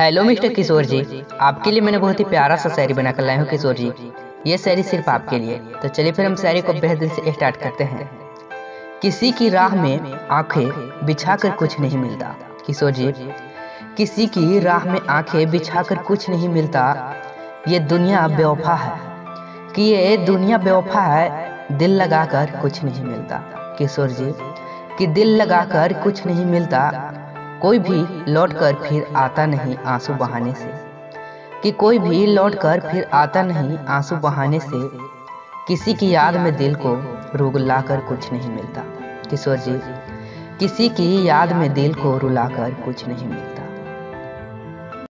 Hello mister किशोर जी। आपके लिए मैंने बहुत ही प्यारा सा शायरी बना कर लाया हूँ किशोर जी। ये शायरी सिर्फ़ आपके लिए। तो चलिए फिर हम शायरी को बेहद दिल से स्टार्ट करते हैं। किसी की राह में आँखें बिछाकर कुछ नहीं मिलता किशोर जी। किसी की राह में आँखें बिछाकर कुछ नहीं मिलता। ये दुनिया बेवफा है। कि ये दुनिया बेवफा है दिल लगाकर कुछ नहीं मिलता किशोर जी। कि दिल लगाकर कुछ नहीं मिलता। कोई भी लौट कर फिर आता नहीं आँसू बहाने से। कि कोई भी लौट कर फिर आता नहीं आँसू बहाने से, किसी की याद में दिल को रुलाकर कुछ नहीं मिलता। किशोर जी किसी की याद में दिल को रुलाकर कुछ नहीं मिलता।